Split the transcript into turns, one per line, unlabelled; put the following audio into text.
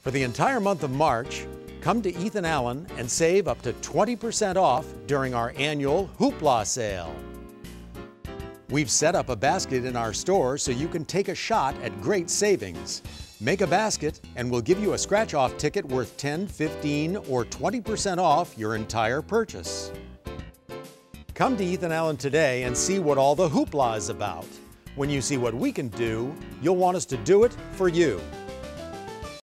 For the entire month of March, come to Ethan Allen and save up to 20% off during our annual Hoopla sale. We've set up a basket in our store so you can take a shot at great savings. Make a basket and we'll give you a scratch off ticket worth 10, 15, or 20% off your entire purchase. Come to Ethan Allen today and see what all the hoopla is about. When you see what we can do, you'll want us to do it for you.